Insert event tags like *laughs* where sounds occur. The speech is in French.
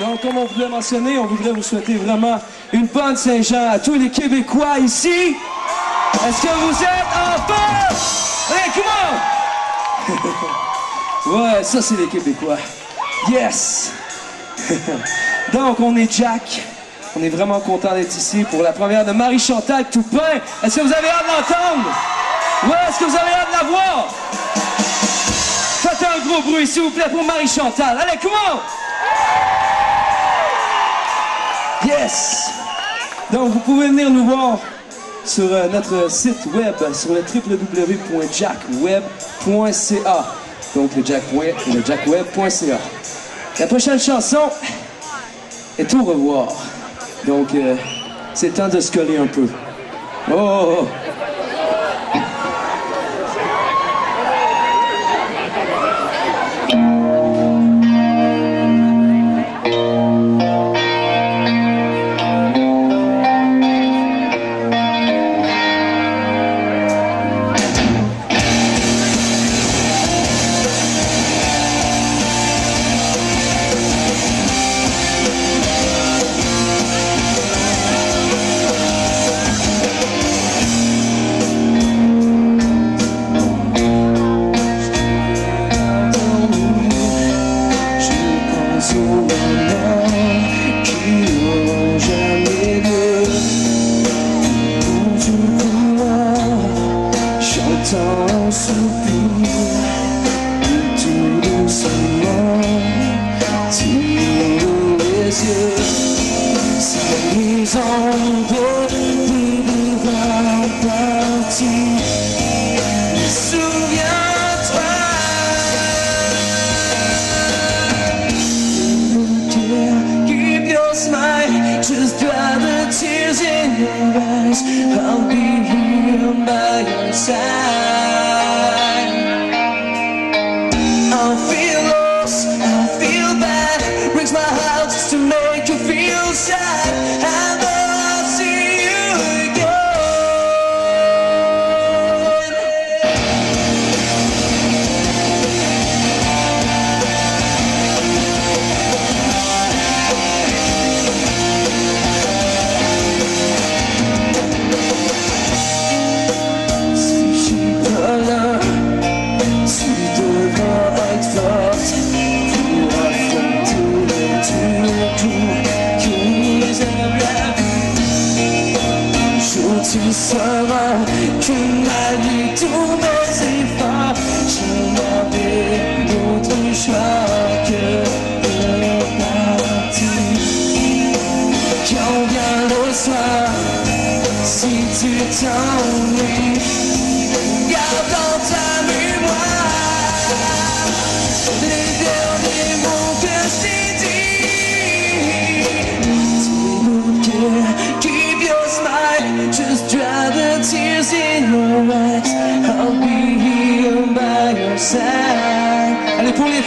Donc, comme on voulait mentionner, on voudrait vous souhaiter vraiment une bonne Saint-Jean à tous les Québécois ici. Est-ce que vous êtes en forme? Hey, come on! *laughs* ouais, ça, c'est les Québécois. Yes! *laughs* Donc, on est Jack. On est vraiment content d'être ici pour la première de Marie-Chantal Toupin. Est-ce que vous avez hâte de l'entendre? Ouais, est-ce que vous avez hâte de la voir? Faites un gros bruit, s'il vous plaît, pour Marie-Chantal. Allez, comment? Yes! Donc, vous pouvez venir nous voir sur euh, notre site web, sur le www.jackweb.ca. Donc, le, jack, le jackweb.ca. La prochaine chanson est au revoir. Donc, euh, c'est temps de se coller un peu. Oh! oh, oh. I'll toss and feel into the sunlight till the rescue. Tu sauras que malgré tous mes efforts, je n'avais d'autre choix que de partir. Quand vient le soir, si tu t'ennuies,